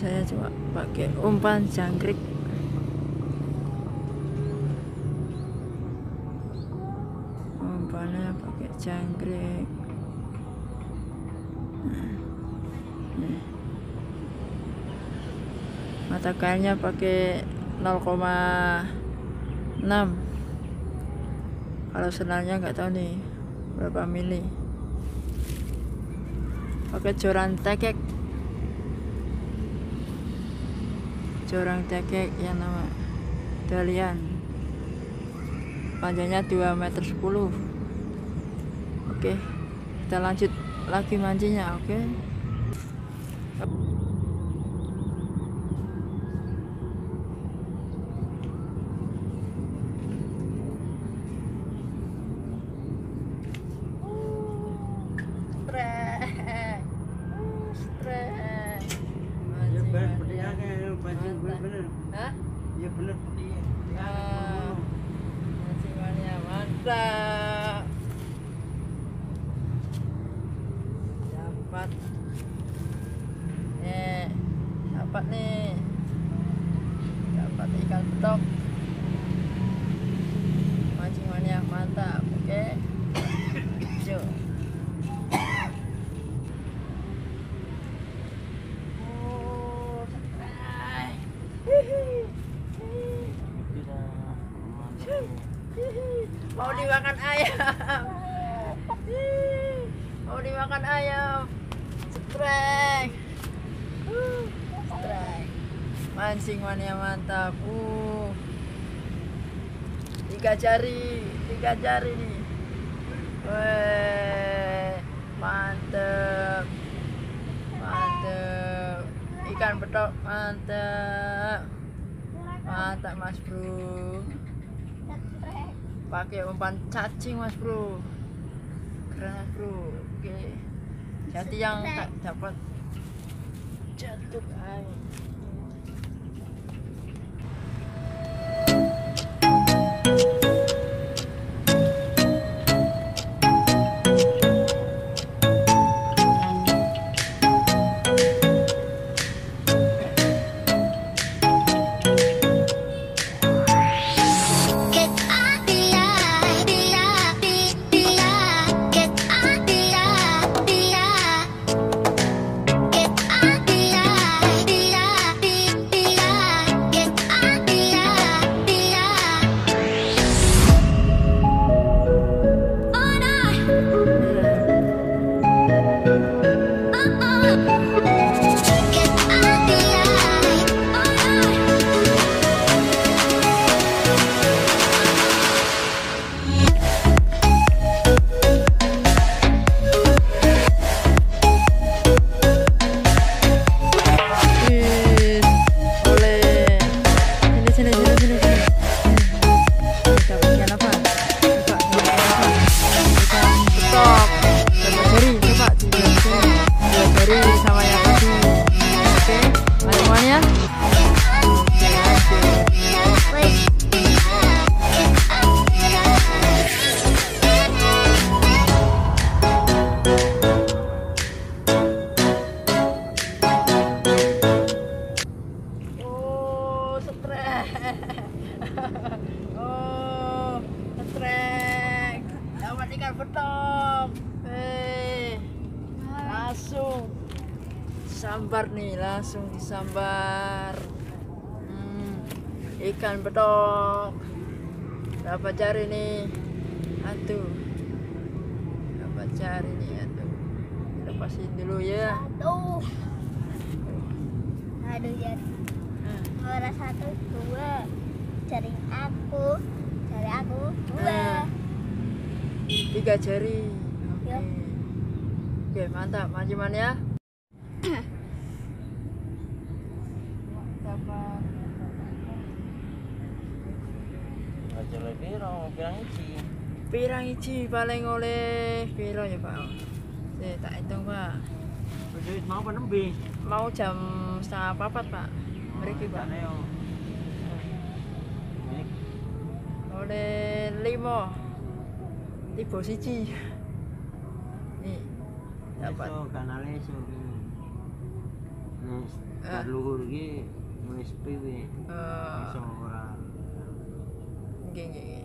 saya coba pakai umpan jangkrik. Umpannya pakai jangkrik. Mata kailnya pakai 0,6 kalau senarnya nggak tahu nih berapa mili. Pakai joran tekek joran tekek yang nama dalian panjangnya 2 meter 10 oke kita lanjut lagi mancingnya oke Strek. Strek. Ya bener, Mancing, seperti mancing. yang pancing Mantap. bener. Hah? Ya bener seperti yang Ah, mancing mania mantap. Dapat. Nih, dapat nih. Dapat ikan betok. Mancing mania mantap. Oke. Yuk. Oh, strike. Hihi. mau dimakan ayam. Mau dimakan ayam? Strike strike mancing mania mantap. Uh. Tiga jari tiga jari nih. Weh, mantep. Mantep. Ikan betok mantep. Mantap mas bro pakai umpan cacing mas bro. Keren mas bro. Oke. Jadi yang tak dapat. Jatuh. Air oh, setrek. Dapat ikan betok. Eh, langsung sambar nih, langsung disambar. Hmm, ikan betok. Dapat cari nih. Atuh. Dapat cari nih, atuh. Lepasin dulu ya. Aduh. Aduh ya. Suara satu dua. Jari aku. Jari aku dua. Nah. tiga jari oke Ya. oke mantap manciman ya bilang isi. pirang iji paling oleh piro ya pak Saya tak hitung pak mau jam setengah papat pak Mriki, Pak. Oleh limo tiba siji nih dapat Esok kanal esok. Nek Eh. luhur iki mulai sepi wi. Eh, Iso ora nggih nggih.